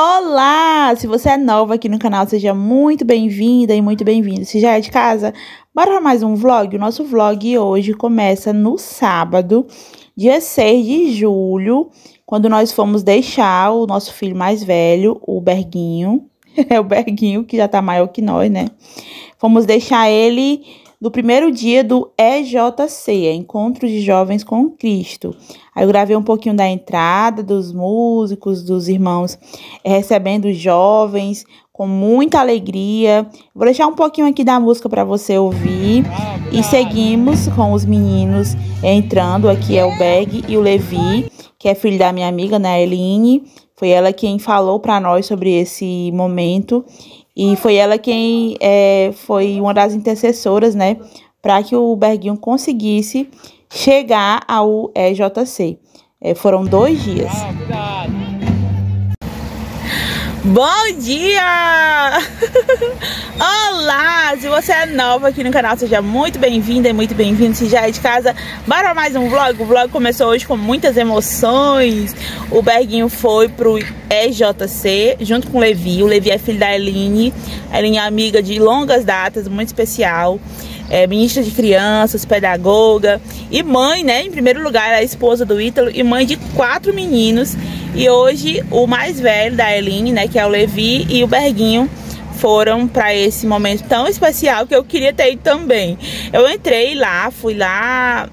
Olá! Se você é nova aqui no canal, seja muito bem-vinda e muito bem-vindo. Se já é de casa, bora para mais um vlog? O nosso vlog hoje começa no sábado, dia 6 de julho, quando nós fomos deixar o nosso filho mais velho, o Berguinho. É o Berguinho, que já tá maior que nós, né? Fomos deixar ele do primeiro dia do EJC, Encontro de Jovens com Cristo. Aí eu gravei um pouquinho da entrada, dos músicos, dos irmãos eh, recebendo jovens com muita alegria. Vou deixar um pouquinho aqui da música para você ouvir. E seguimos com os meninos entrando. Aqui é o Beg e o Levi, que é filho da minha amiga, né, Eline. Foi ela quem falou para nós sobre esse momento. E foi ela quem é, foi uma das intercessoras, né, para que o Berguinho conseguisse chegar ao EJC. É, foram dois dias. Bom dia! Olá! Se você é nova aqui no canal, seja muito bem-vinda e muito bem-vindo. Se já é de casa, bora mais um vlog. O vlog começou hoje com muitas emoções. O Berguinho foi pro EJC junto com o Levi. O Levi é filho da Eline. A Eline é amiga de longas datas, muito especial é, ministra de crianças, pedagoga e mãe, né? Em primeiro lugar, é a esposa do Ítalo e mãe de quatro meninos. E hoje o mais velho da Eline, né? Que é o Levi e o Berguinho foram para esse momento tão especial que eu queria ter ido também. Eu entrei lá, fui lá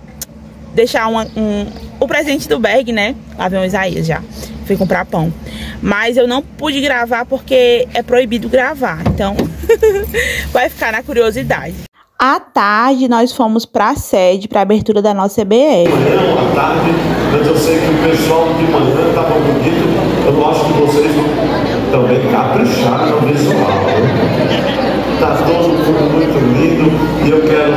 deixar uma, um, o presente do Berg, né? Lá vem o Isaías já. Fui comprar pão. Mas eu não pude gravar porque é proibido gravar. Então, vai ficar na curiosidade. À tarde, nós fomos para a sede, para a abertura da nossa EBF. Amanhã, à tarde, mas eu sei que o pessoal de manhã estava bonito. Eu acho que vocês também capricharam no visual. Está né? todo mundo muito lindo e eu quero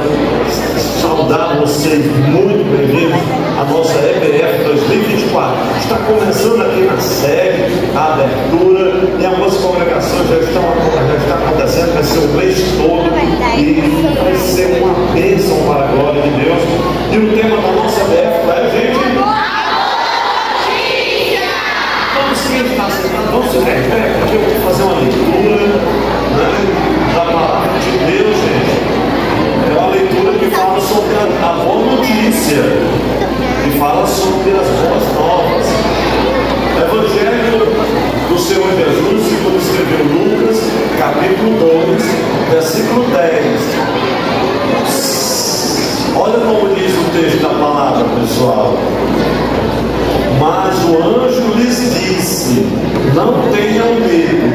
saudar vocês muito bem-vindos à nossa EBF 2024. Está começando aqui na sede, a abertura, e algumas congregações já estão já está acontecendo, vai ser o mês todo e vai ser uma bênção para a glória de Deus. E o tema da nossa EBF é, gente. Vamos seguir, vamos se pé, porque eu vou fazer uma leitura né, da palavra de Deus, gente. É uma leitura que fala sobre a, a boa notícia, que fala sobre as boas novas. Evangelho do Senhor Jesus, segundo escreveu Lucas, capítulo 2, versículo 10. Olha como diz o texto da palavra, pessoal. Mas o anjo lhes disse: Não tenham medo.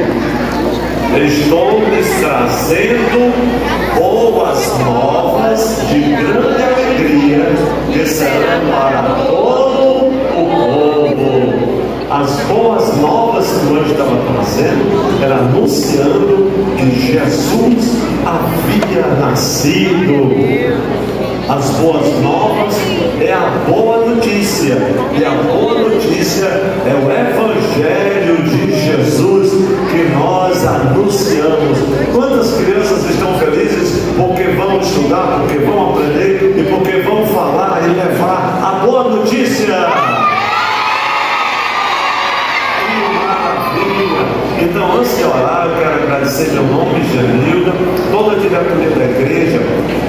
Estou lhes trazendo boas novas de grande alegria que serão para todo o povo. As boas novas que o anjo estava trazendo era anunciando que Jesus havia nascido. As boas novas é a boa notícia, e a boa notícia é o Evangelho de Jesus que nós anunciamos. Quantas crianças estão felizes porque vão estudar, porque vão aprender e porque vão falar e levar a boa notícia? Então, antes de orar, eu quero agradecer meu nome Janilda, toda a diretoria da igreja,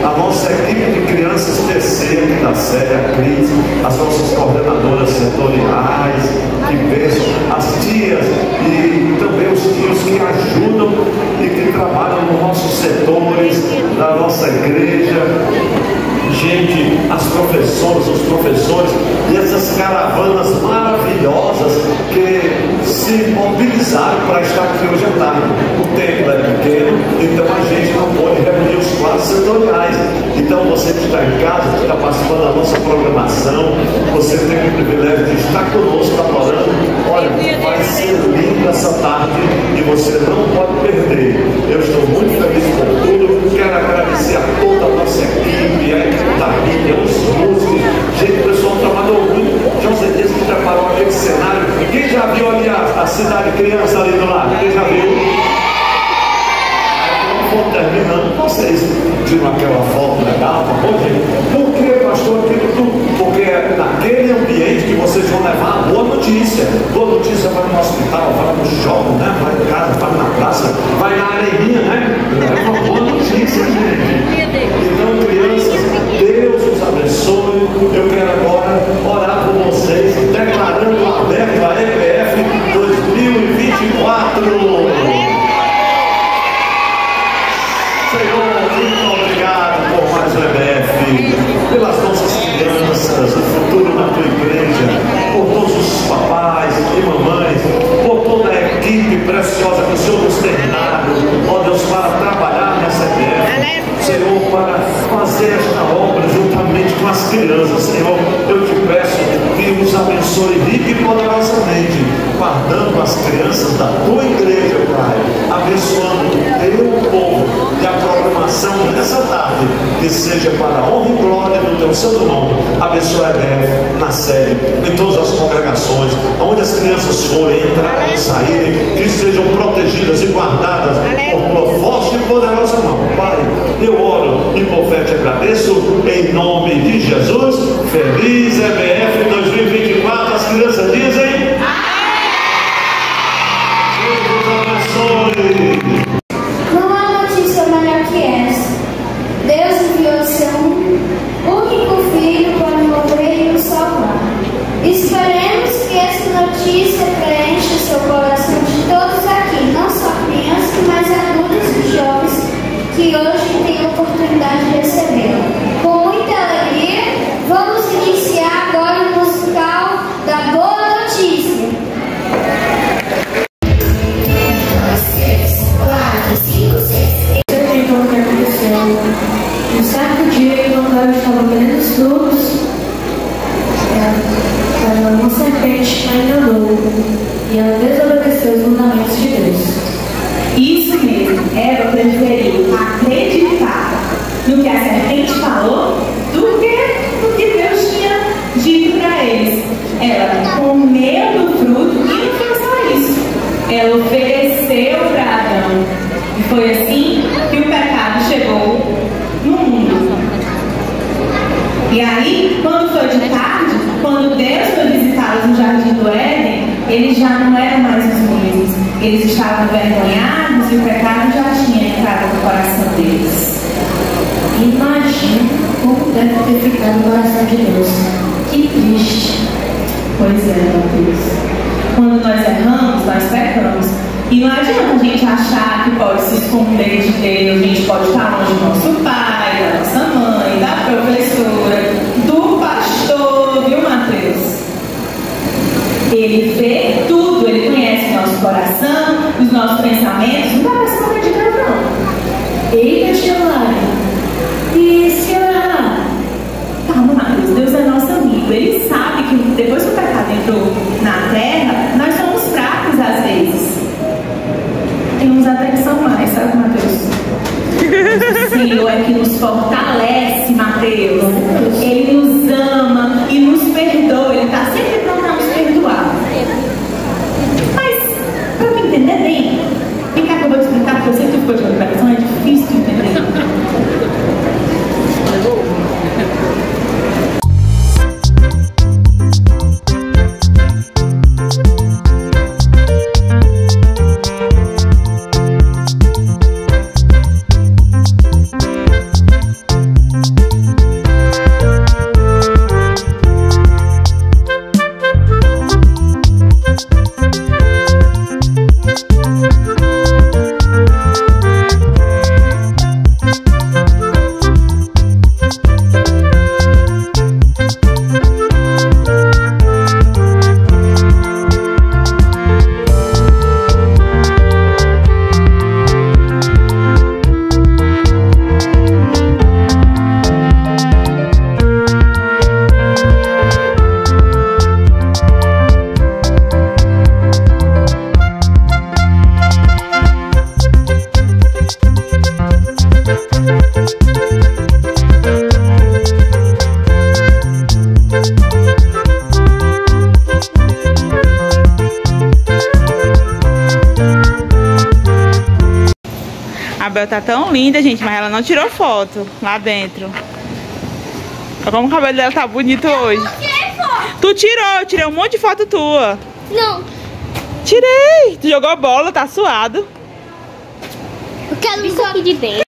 a nossa equipe de crianças aqui da série, a Cris, as nossas coordenadoras setoriais, que as tias e também os tios que ajudam e que trabalham nos nossos setores da nossa igreja professoras, os professores e essas caravanas maravilhosas que se mobilizaram para estar aqui hoje à tarde. O tempo é pequeno, então a gente não pode reunir os quadros setoriais. Então você que está em casa, que está participando da nossa programação, você tem o privilégio de estar conosco adorando. Olha, vai ser linda essa tarde e você não pode perder. Eu estou muito feliz por tudo. Eu quero agora orar por vocês, declarando aberto a EPF 2024. Senhor, muito obrigado por mais um EBF, pelas nossas crianças, o futuro da tua igreja, por todos os papais e mamães, por toda a equipe preciosa que o Senhor nos tem dado, ó Deus, para trabalhar nessa EBF. Senhor, para fazer esta as crianças, Senhor, eu te peço que os abençoe rica e poderosamente, guardando as crianças da tua igreja, Pai, abençoando o teu povo e a programação nessa tarde, que seja para a honra e glória do teu santo nome. Abençoe a EBF na sede, em todas as congregações, onde as crianças forem entrar e saírem, que sejam protegidas e guardadas por tua forte e poderosa mão. Pai, eu oro e confesso e agradeço em nome de Jesus. Feliz EBF 2024. As crianças dizem. Dia, quando eu estava vendendo os frutos, é, uma serpente a enganou e ela desobedeceu os mandamentos de Deus. Isso mesmo, Eva preferiu acreditar no que a serpente falou do que no que Deus tinha dito para eles. Ela comeu do fruto e não foi só isso. Ela ofereceu para Adão. E foi assim que o pecado chegou no mundo. E aí, quando foi de tarde, quando Deus foi visitá-los no jardim do Éden, eles já não eram mais os mesmos. Eles estavam envergonhados e o pecado já tinha entrado no coração deles. Imagina como deve ter ficado o coração de Deus. Que triste. Pois é, meu Deus. Quando nós erramos, nós pecamos. E não adianta a gente achar que pode se esconder de Deus, a gente pode estar longe do nosso pai, da nossa mãe, da professora, do pastor, viu, Mateus? Ele vê tudo, ele conhece o nosso coração, os nossos pensamentos, não dá pra esconder de não. Eita, tia Mari. E se eu errar? Calma, Mateus, Deus é nosso amigo. Ele sabe que depois que o pecado entrou na terra, nós somos fracos às vezes. Tem uns até que são mais, sabe, Mateus? O Senhor é que nos fortalece, Mateus. Ele nos ama e nos perdoa. Ele está sempre pronto a nos perdoar. Mas, para me entender bem, o que acabou de explicar, porque eu sempre ficou de coração, é difícil de entender. A Bel tá tão linda, gente, mas ela não tirou foto lá dentro. Olha como o cabelo dela tá bonito hoje. Tu tirou, eu tirei um monte de foto tua. Não, Tirei! Tu jogou bola, tá suado. eu quero isso aqui de dentro.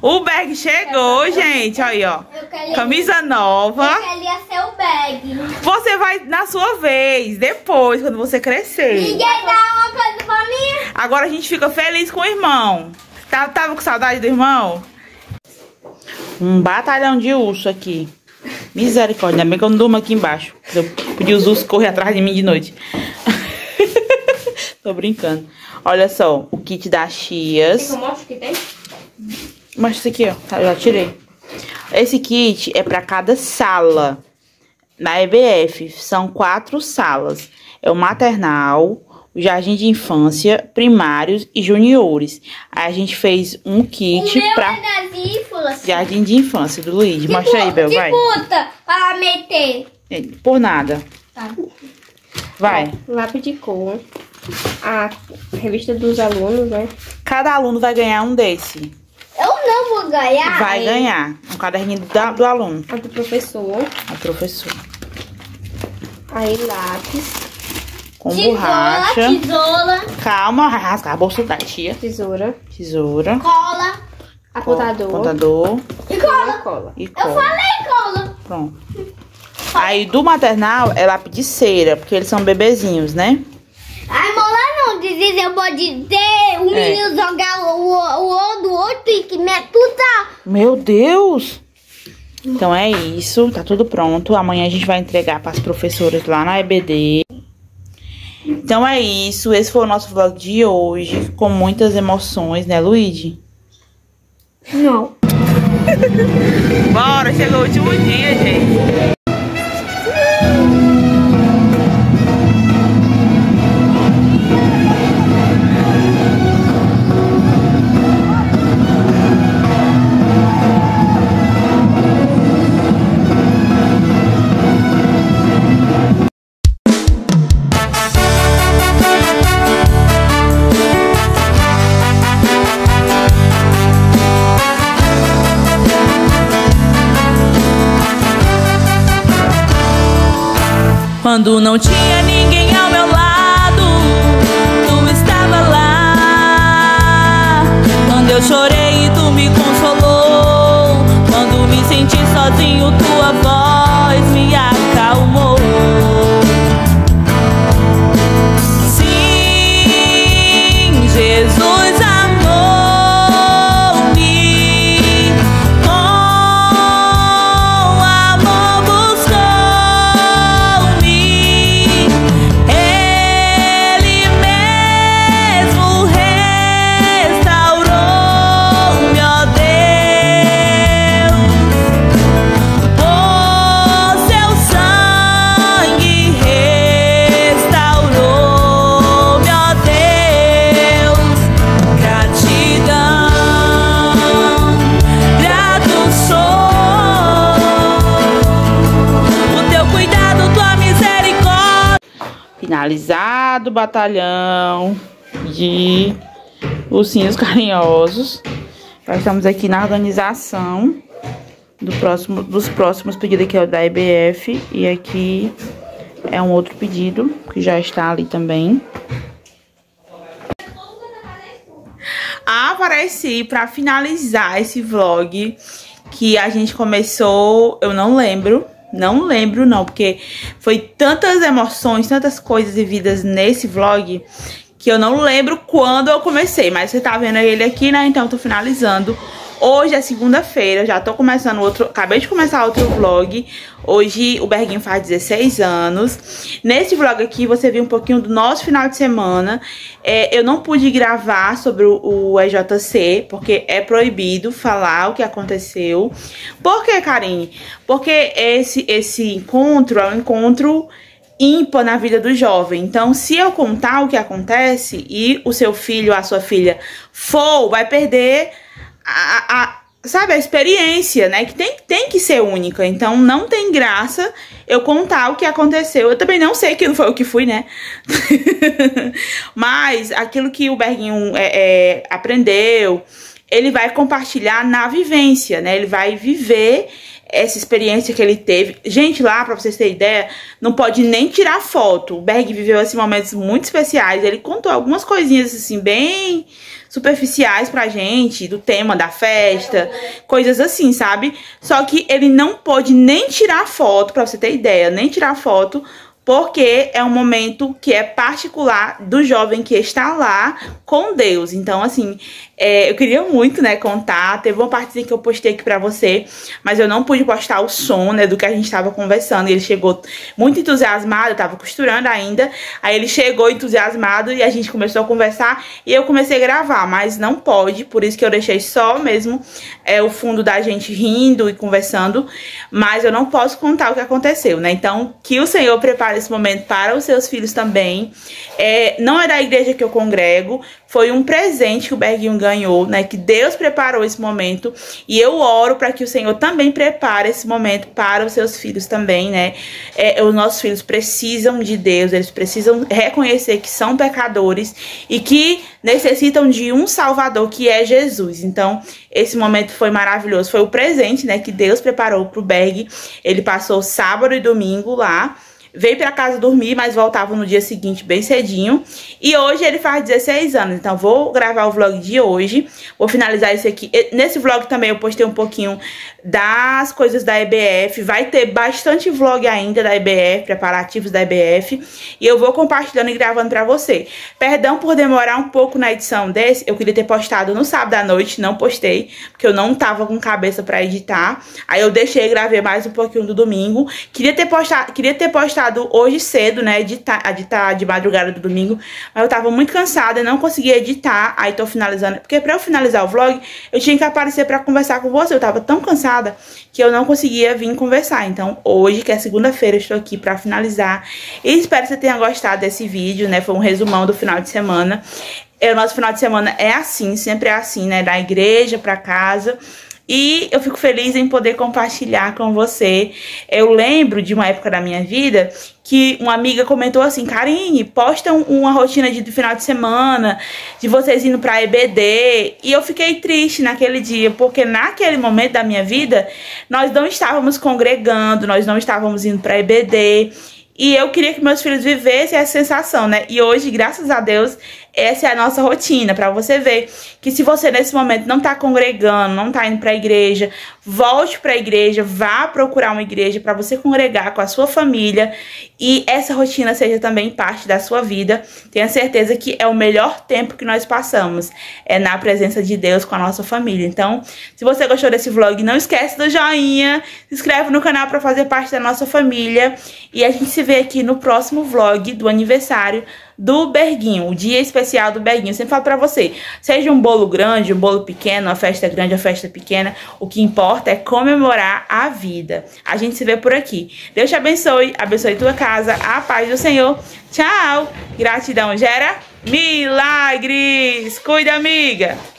O bag chegou, gente. Olha aí, ó. Eu Camisa nova. Eu queria ser o bag. Você vai na sua vez, depois, quando você crescer. Ninguém dá uma coisa pra mim. Agora a gente fica feliz com o irmão. Tá- Tava com saudade do irmão? Um batalhão de urso aqui. Misericórdia, ainda bem que eu não durmo aqui embaixo. Eu pedi os ursos correr atrás de mim de noite. Tô brincando. Olha só, o kit da Chias. mostro que tem? Mas isso aqui, ó, tá, eu já tirei. Esse kit é pra cada sala. Na EBF, são quatro salas. É o maternal, o jardim de infância, primários e juniores. Aí a gente fez um kit o meu pra é jardim de infância do Luiz. Mostra aí, Bel, que vai. puta pra meter. Por nada. Tá. Vai. Lápis de cor. A revista dos alunos, né? Cada aluno vai ganhar um desse. Eu não vou ganhar. Vai ganhar um caderninho da- do aluno, A do professor. a professora. Aí lápis, Com Tesoura, borracha. Calma, vai rasgar a bolsa da tia. tesoura, Tesoura. cola. apontador Apontador E e cola. uma cola. e Eu cola. falei cola. Pronto. Aí do maternal é lápis de cera, porque eles são bebezinhos, né? Ai, mola não diz, eu vou dizer, o É. menino jogar o, o, o outro, outro e que me tudo. Meu Deus! Então é isso, tá tudo pronto. Amanhã a gente vai entregar para as professoras lá na EBD. Então é isso, esse foi o nosso vlog de hoje, com muitas emoções, né, Luigi? Não. Bora, chegou o último dia, gente. Sozinho, tua Finalizado o batalhão de ursinhos carinhosos. Já estamos aqui na organização do próximo, dos próximos pedidos aqui é o da EBF e aqui é um outro pedido que já está ali também. Apareci para finalizar esse vlog que a gente começou, eu não lembro, não lembro não, porque foi tantas emoções, tantas coisas vividas nesse vlog que eu não lembro quando eu comecei, mas você tá vendo ele aqui, né? Então eu tô finalizando. Hoje é segunda-feira, já tô começando outro, acabei de começar outro vlog. Hoje o Berguinho faz 16 anos. Nesse vlog aqui você viu um pouquinho do nosso final de semana. É, eu não pude gravar sobre o, o EJC, porque é proibido falar o que aconteceu. Por que, Karine? Porque esse, esse encontro é um encontro ímpar na vida do jovem. Então, se eu contar o que acontece e o seu filho, a sua filha for, vai perder a, a- sabe, a experiência, né? Que tem, tem que ser única. Então, não tem graça eu contar o que aconteceu. Eu também não sei que não foi o que fui, né? Mas aquilo que o Berguinho é, é, aprendeu, ele vai compartilhar na vivência, né? Ele vai viver essa experiência que ele teve. Gente, lá, pra vocês terem ideia, não pode nem tirar foto. O Berg viveu, assim, momentos muito especiais. Ele contou algumas coisinhas, assim, bem superficiais pra gente, do tema da festa, coisas assim, sabe? Só que ele não pôde nem tirar foto, pra você ter ideia, nem tirar foto, porque é um momento que é particular do jovem que está lá com Deus. Então, assim, é, eu queria muito, né, contar. Teve uma partezinha que eu postei aqui pra você, mas eu não pude postar o som, né, do que a gente tava conversando. E ele chegou muito entusiasmado, eu tava costurando ainda. Aí ele chegou entusiasmado e a gente começou a conversar e eu comecei a gravar, mas não pode, por isso que eu deixei só mesmo é, o fundo da gente rindo e conversando, mas eu não posso contar o que aconteceu, né? Então, que o Senhor prepare esse momento para os seus filhos também. É, não é da igreja que eu congrego, foi um presente que o Berguinho ganhou, né? Que Deus preparou esse momento. E eu oro para que o Senhor também prepare esse momento para os seus filhos também, né? É, os nossos filhos precisam de Deus, eles precisam reconhecer que são pecadores e que necessitam de um Salvador, que é Jesus. Então, esse momento foi maravilhoso. Foi o presente, né? Que Deus preparou para o Berg. Ele passou sábado e domingo lá veio para casa dormir, mas voltava no dia seguinte bem cedinho. E hoje ele faz 16 anos, então vou gravar o vlog de hoje. Vou finalizar isso aqui. Nesse vlog também eu postei um pouquinho das coisas da EBF. Vai ter bastante vlog ainda da EBF, preparativos da EBF. E eu vou compartilhando e gravando pra você. Perdão por demorar um pouco na edição desse. Eu queria ter postado no sábado à noite, não postei. Porque eu não tava com cabeça pra editar. Aí eu deixei, gravei mais um pouquinho do domingo. Queria ter postado, queria ter postado hoje cedo, né, editar, editar de madrugada do domingo. Mas eu tava muito cansada, não conseguia editar. Aí tô finalizando. Porque pra eu finalizar o vlog, eu tinha que aparecer pra conversar com você. Eu tava tão cansada que eu não conseguia vir conversar. Então, hoje, que é segunda-feira, estou aqui para finalizar. E espero que você tenha gostado desse vídeo, né? Foi um resumão do final de semana. É, o nosso final de semana é assim, sempre é assim, né? Da igreja para casa. E eu fico feliz em poder compartilhar com você. Eu lembro de uma época da minha vida que uma amiga comentou assim, Karine, posta uma rotina de final de semana, de vocês indo pra EBD. E eu fiquei triste naquele dia, porque naquele momento da minha vida, nós não estávamos congregando, nós não estávamos indo pra EBD. E eu queria que meus filhos vivessem essa sensação, né? E hoje, graças a Deus, essa é a nossa rotina, para você ver que se você nesse momento não tá congregando, não tá indo para a igreja, volte para a igreja, vá procurar uma igreja para você congregar com a sua família e essa rotina seja também parte da sua vida. Tenha certeza que é o melhor tempo que nós passamos, é na presença de Deus com a nossa família. Então, se você gostou desse vlog, não esquece do joinha, se inscreve no canal para fazer parte da nossa família e a gente se vê aqui no próximo vlog do aniversário do Berguinho, o dia especial do Berguinho. Sempre falo pra você, seja um bolo grande, um bolo pequeno, uma festa grande, uma festa pequena, o que importa é comemorar a vida. A gente se vê por aqui. Deus te abençoe, abençoe tua casa, a paz do Senhor. Tchau! Gratidão gera milagres! Cuida, amiga!